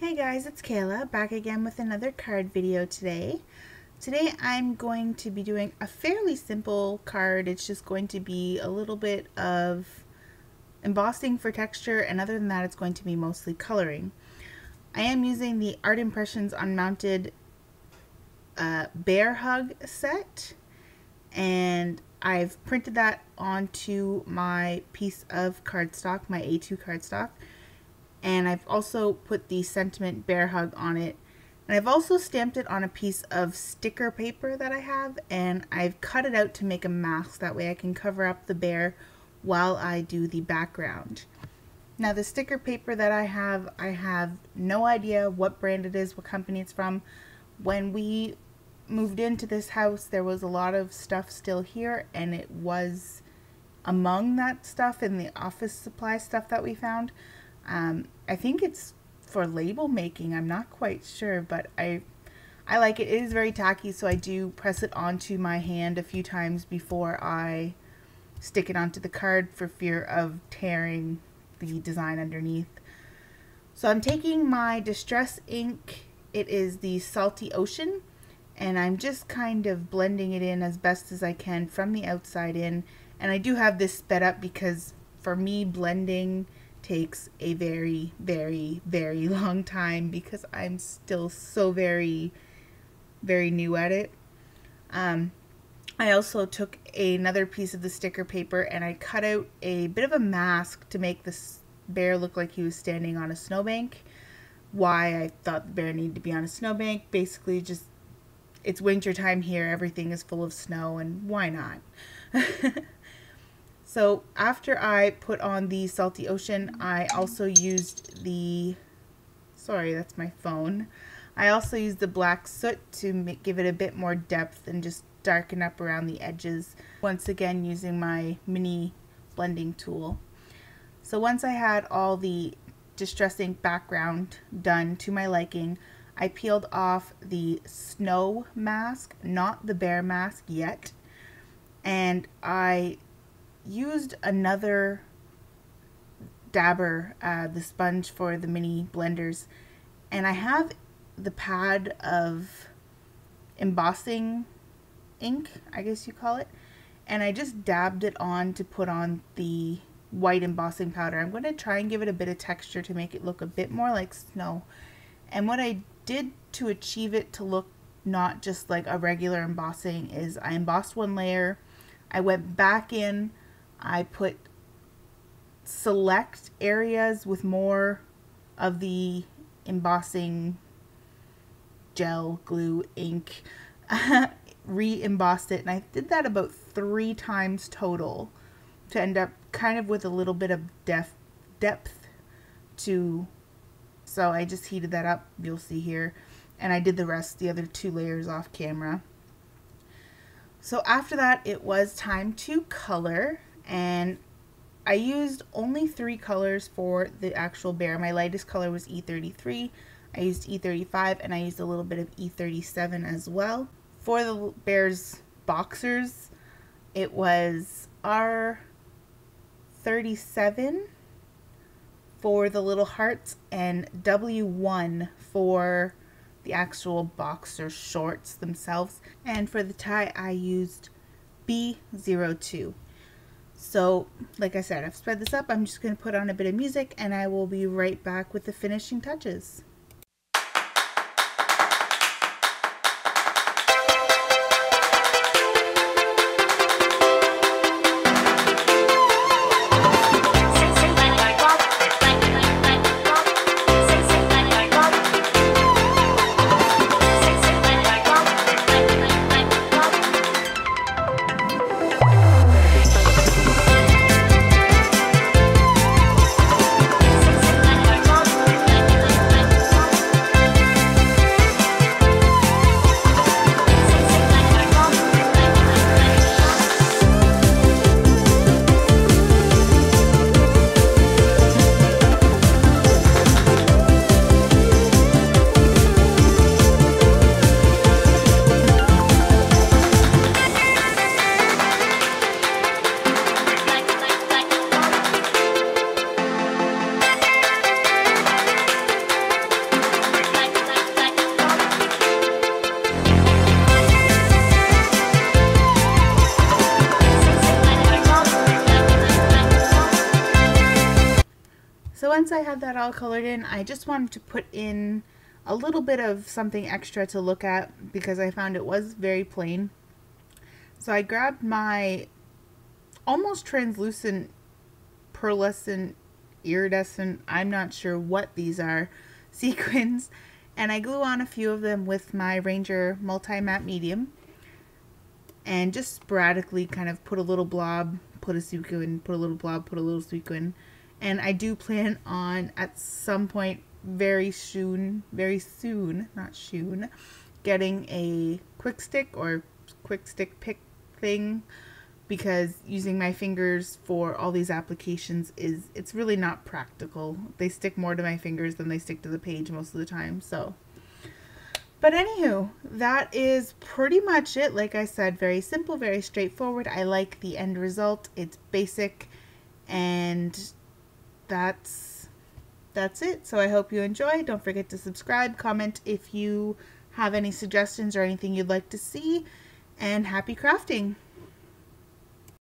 Hey guys, it's Kayla, back again with another card video today. Today I'm going to be doing a fairly simple card. It's just going to be a little bit of embossing for texture and other than that it's going to be mostly coloring. I am using the Art Impressions Unmounted uh, Bear Hug set and I've printed that onto my piece of cardstock, my A2 cardstock and I've also put the sentiment bear hug on it and I've also stamped it on a piece of sticker paper that I have and I've cut it out to make a mask that way I can cover up the bear while I do the background. Now the sticker paper that I have, I have no idea what brand it is, what company it's from. When we moved into this house there was a lot of stuff still here and it was among that stuff in the office supply stuff that we found. Um, I think it's for label making. I'm not quite sure, but I I like it. It is very tacky, so I do press it onto my hand a few times before I stick it onto the card for fear of tearing the design underneath. So I'm taking my Distress ink. It is the Salty Ocean, and I'm just kind of blending it in as best as I can from the outside in. And I do have this sped up because for me blending takes a very, very, very long time because I'm still so very, very new at it. Um, I also took another piece of the sticker paper and I cut out a bit of a mask to make this bear look like he was standing on a snowbank. Why I thought the bear needed to be on a snowbank. Basically just, it's winter time here, everything is full of snow and why not? So after I put on the Salty Ocean, I also used the, sorry, that's my phone. I also used the black soot to make, give it a bit more depth and just darken up around the edges. Once again, using my mini blending tool. So once I had all the Distress ink background done to my liking, I peeled off the snow mask, not the bear mask yet, and I used another dabber, uh, the sponge for the mini blenders, and I have the pad of embossing ink, I guess you call it, and I just dabbed it on to put on the white embossing powder. I'm going to try and give it a bit of texture to make it look a bit more like snow. And what I did to achieve it to look not just like a regular embossing is I embossed one layer, I went back in I put select areas with more of the embossing gel, glue, ink, re-embossed it. And I did that about three times total to end up kind of with a little bit of depth, depth to, so I just heated that up, you'll see here. And I did the rest, the other two layers off camera. So after that, it was time to color and I used only three colors for the actual bear. My lightest color was E33, I used E35, and I used a little bit of E37 as well. For the bear's boxers, it was R37 for the little hearts and W1 for the actual boxer shorts themselves. And for the tie, I used B02. So, like I said, I've sped this up. I'm just going to put on a bit of music and I will be right back with the finishing touches. I had that all colored in, I just wanted to put in a little bit of something extra to look at because I found it was very plain. So I grabbed my almost translucent pearlescent iridescent, I'm not sure what these are, sequins, and I glue on a few of them with my Ranger Multi-Matte Medium and just sporadically kind of put a little blob, put a sequin, put a little blob, put a little sequin, and I do plan on at some point very soon, very soon, not soon, getting a quick stick or quick stick pick thing because using my fingers for all these applications is it's really not practical. They stick more to my fingers than they stick to the page most of the time. So but anywho, that is pretty much it. Like I said, very simple, very straightforward. I like the end result. It's basic and that's that's it. So I hope you enjoy. Don't forget to subscribe, comment if you have any suggestions or anything you'd like to see, and happy crafting!